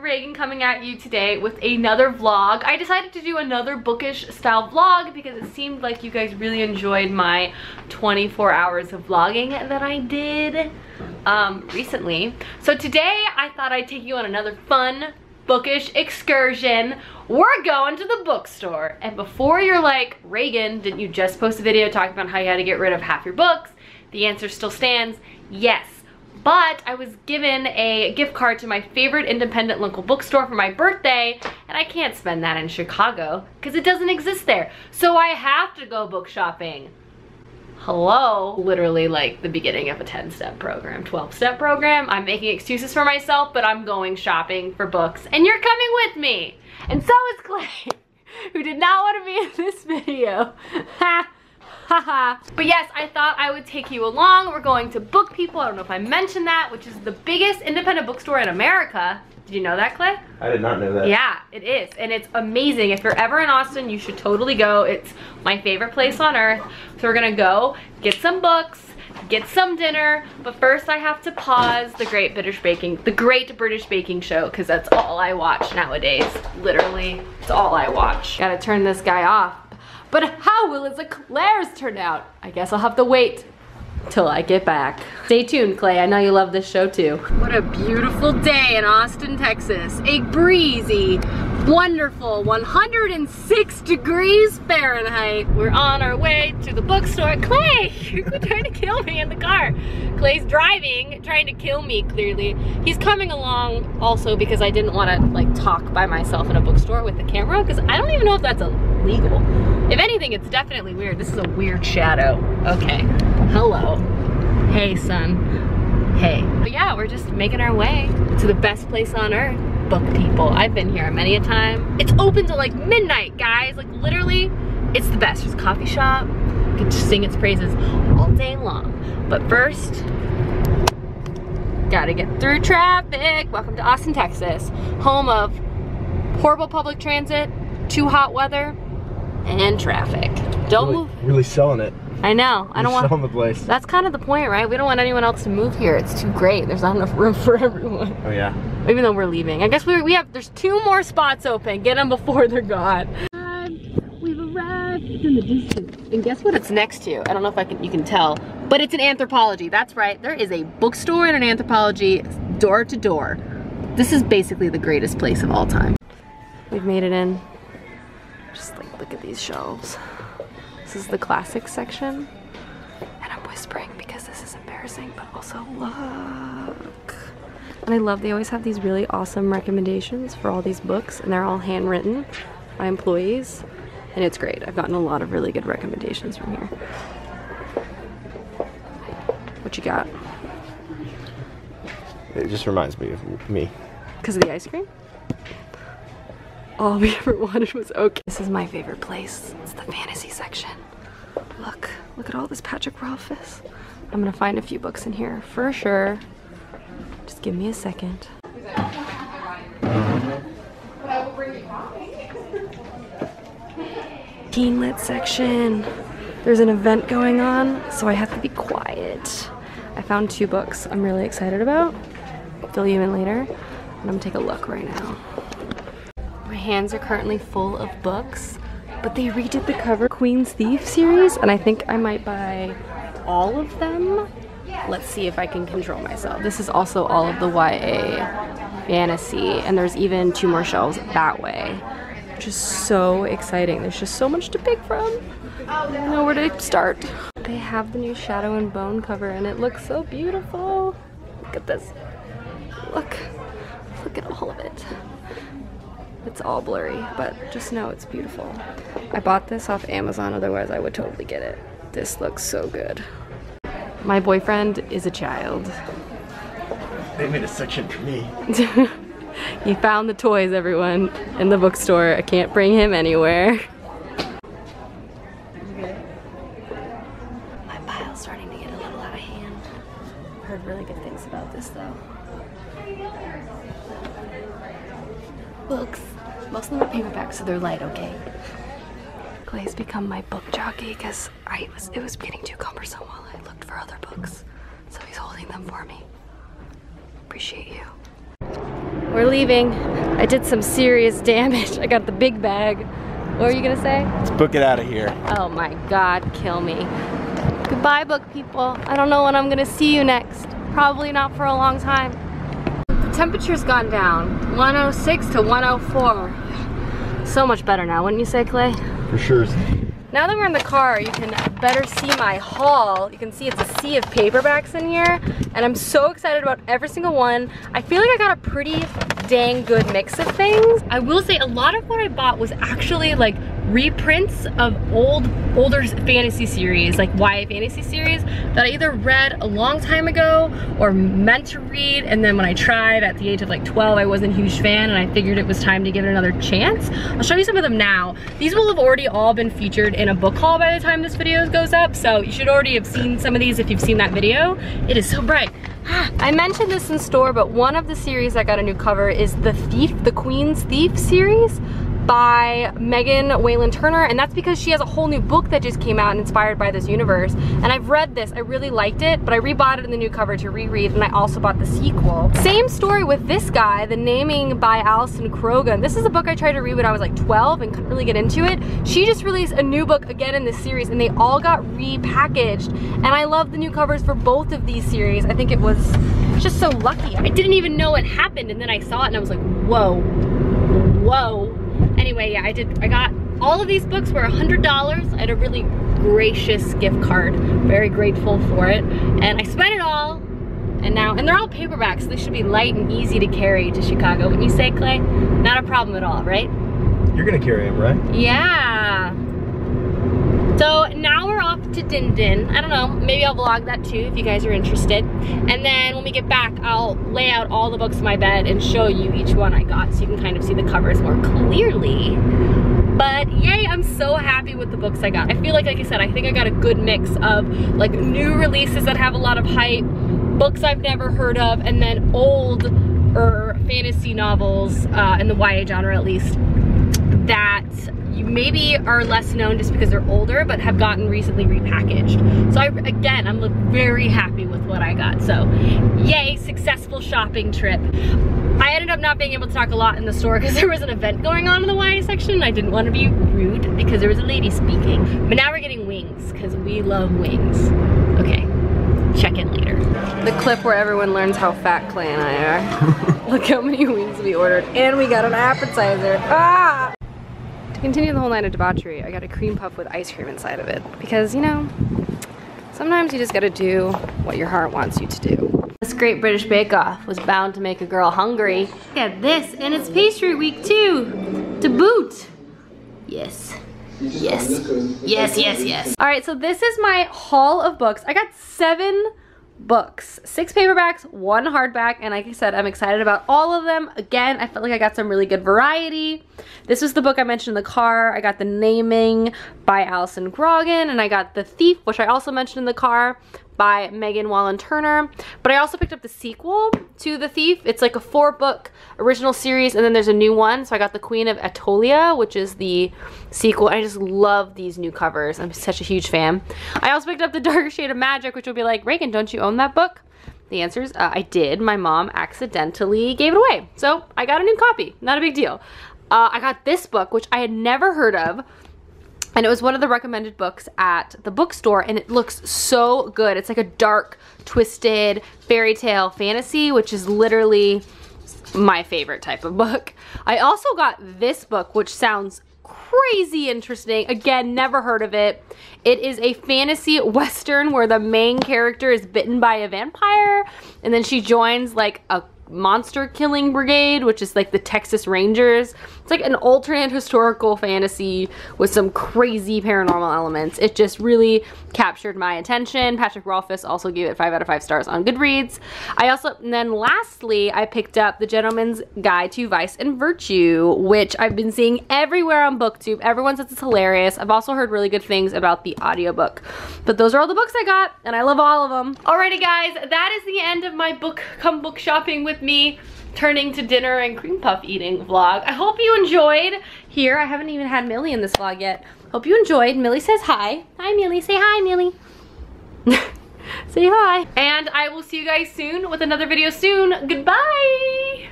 Regan coming at you today with another vlog. I decided to do another bookish style vlog because it seemed like you guys really enjoyed my 24 hours of vlogging that I did um, recently. So today I thought I'd take you on another fun bookish excursion. We're going to the bookstore. And before you're like, Regan, didn't you just post a video talking about how you had to get rid of half your books? The answer still stands, yes but I was given a gift card to my favorite independent local bookstore for my birthday and I can't spend that in Chicago because it doesn't exist there. So I have to go book shopping. Hello? Literally like the beginning of a 10 step program, 12 step program. I'm making excuses for myself, but I'm going shopping for books and you're coming with me. And so is Clay, who did not want to be in this video. but yes, I thought I would take you along. We're going to Book People. I don't know if I mentioned that, which is the biggest independent bookstore in America. Did you know that, Clay? I did not know that. Yeah, it is. And it's amazing. If you're ever in Austin, you should totally go. It's my favorite place on earth. So we're gonna go get some books, get some dinner, but first I have to pause the Great British Baking, the Great British Baking Show, because that's all I watch nowadays. Literally, it's all I watch. Gotta turn this guy off but how will his eclairs turn out? I guess I'll have to wait till I get back. Stay tuned, Clay. I know you love this show too. What a beautiful day in Austin, Texas. A breezy, wonderful 106 degrees Fahrenheit. We're on our way to the bookstore. Clay, you're trying to kill me in the car. Clay's driving, trying to kill me clearly. He's coming along also because I didn't want to like talk by myself in a bookstore with the camera because I don't even know if that's illegal. If anything, it's definitely weird. This is a weird shadow. Okay, hello. Hey, son. Hey. But yeah, we're just making our way to the best place on earth book people. I've been here many a time. It's open till like midnight, guys. Like literally, it's the best. There's a coffee shop. You can just sing its praises all day long. But first, gotta get through traffic. Welcome to Austin, Texas. Home of horrible public transit, too hot weather, and traffic. Don't really, move. Really selling it. I know. I don't want. Selling the place. That's kind of the point, right? We don't want anyone else to move here. It's too great. There's not enough room for everyone. Oh yeah. Even though we're leaving. I guess we we have. There's two more spots open. Get them before they're gone. We've arrived. It's in the distance. And guess what? It's next to. I don't know if I can. You can tell, but it's an Anthropologie. That's right. There is a bookstore and an Anthropologie door to door. This is basically the greatest place of all time. We've made it in. Just like look at these shelves. This is the classic section. And I'm whispering because this is embarrassing, but also look. And I love they always have these really awesome recommendations for all these books and they're all handwritten by employees. And it's great. I've gotten a lot of really good recommendations from here. What you got? It just reminds me of me. Because of the ice cream? all we ever wanted was okay. This is my favorite place. It's the fantasy section. Look, look at all this Patrick Rothfuss. I'm gonna find a few books in here for sure. Just give me a second. Teen lit section. There's an event going on, so I have to be quiet. I found two books I'm really excited about. Fill you in later. And I'm gonna take a look right now. My hands are currently full of books, but they redid the cover Queen's Thief series, and I think I might buy all of them. Let's see if I can control myself. This is also all of the YA fantasy, and there's even two more shelves that way, which is so exciting. There's just so much to pick from. I don't know where to start. They have the new Shadow and Bone cover, and it looks so beautiful. Look at this. Look. Look at all of it. It's all blurry, but just know it's beautiful. I bought this off Amazon, otherwise I would totally get it. This looks so good. My boyfriend is a child. They made a section for me. he found the toys, everyone, in the bookstore. I can't bring him anywhere. My pile's starting to get a little out of hand. Heard really good things about this though. Books. Most of them are paperback, so they're light, okay? Clay's become my book jockey because I was it was getting too cumbersome while I looked for other books. So he's holding them for me. Appreciate you. we're leaving. I did some serious damage. I got the big bag. What were you gonna say? Let's book it out of here. Oh my God, kill me. Goodbye, book people. I don't know when I'm gonna see you next. Probably not for a long time. The temperature's gone down. 106 to 104. So much better now, wouldn't you say, Clay? For sure. Now that we're in the car, you can better see my haul. You can see it's a sea of paperbacks in here, and I'm so excited about every single one. I feel like I got a pretty dang good mix of things. I will say a lot of what I bought was actually like reprints of old, older fantasy series, like YA fantasy series that I either read a long time ago or meant to read. And then when I tried at the age of like 12, I wasn't a huge fan and I figured it was time to give it another chance. I'll show you some of them now. These will have already all been featured in a book haul by the time this video goes up. So you should already have seen some of these if you've seen that video. It is so bright. Ah, I mentioned this in store, but one of the series that got a new cover is The Thief, The Queen's Thief series by Megan Whalen Turner and that's because she has a whole new book that just came out inspired by this universe. And I've read this. I really liked it but I rebought it in the new cover to reread and I also bought the sequel. Same story with this guy The Naming by Alison Croggon this is a book I tried to read when I was like 12 and couldn't really get into it. She just released a new book again in this series and they all got repackaged. And I love the new covers for both of these series. I think it was just so lucky. I didn't even know it happened and then I saw it and I was like whoa. Whoa anyway, yeah, I did, I got all of these books were $100. I had a really gracious gift card. Very grateful for it. And I spent it all. And now, and they're all paperbacks. So they should be light and easy to carry to Chicago. Wouldn't you say, Clay? Not a problem at all, right? You're gonna carry them, right? Yeah. So now to Din Din. I don't know, maybe I'll vlog that too if you guys are interested. And then when we get back, I'll lay out all the books in my bed and show you each one I got so you can kind of see the covers more clearly. But yay, I'm so happy with the books I got. I feel like, like I said, I think I got a good mix of like new releases that have a lot of hype, books I've never heard of, and then old or fantasy novels uh, in the YA genre at least that maybe are less known just because they're older but have gotten recently repackaged. So I, again, I'm very happy with what I got. So yay, successful shopping trip. I ended up not being able to talk a lot in the store because there was an event going on in the YA section. I didn't want to be rude because there was a lady speaking. But now we're getting wings because we love wings. Okay, check in later. The clip where everyone learns how fat Clay and I are. Look how many wings we ordered. And we got an appetizer. Ah! To continue the whole night of debauchery, I got a cream puff with ice cream inside of it. Because, you know, sometimes you just gotta do what your heart wants you to do. This Great British Bake Off was bound to make a girl hungry. Look at this, and it's pastry week too, to boot. Yes. Yes. Yes, yes, yes. All right, so this is my haul of books. I got seven books. Six paperbacks, one hardback, and like I said, I'm excited about all of them. Again, I felt like I got some really good variety. This was the book I mentioned in the car. I got The Naming by Alison Croggon, and I got The Thief, which I also mentioned in the car by Megan Whalen Turner. But I also picked up the sequel to The Thief. It's like a four book original series and then there's a new one. So I got The Queen of Attolia, which is the sequel. I just love these new covers. I'm such a huge fan. I also picked up The Darker Shade of Magic, which will be like, Regan, don't you own that book? The answer is uh, I did. My mom accidentally gave it away. So I got a new copy. Not a big deal. Uh, I got this book, which I had never heard of and it was one of the recommended books at the bookstore and it looks so good. It's like a dark, twisted fairy tale fantasy, which is literally my favorite type of book. I also got this book, which sounds crazy interesting. Again, never heard of it. It is a fantasy western where the main character is bitten by a vampire and then she joins like a monster killing brigade which is like the Texas Rangers. It's like an alternate historical fantasy with some crazy paranormal elements. It just really captured my attention. Patrick Rothfuss also gave it five out of five stars on Goodreads. I also and then lastly I picked up the Gentleman's Guide to Vice and Virtue which I've been seeing everywhere on booktube everyone says it's hilarious. I've also heard really good things about the audiobook. But those are all the books I got and I love all of them alrighty guys. That is the end of my book come book shopping with me turning to dinner and cream puff eating vlog. I hope you enjoyed here. I haven't even had Millie in this vlog yet. Hope you enjoyed. Millie says hi. Hi, Millie. Say hi, Millie. Say hi. And I will see you guys soon with another video soon. Goodbye.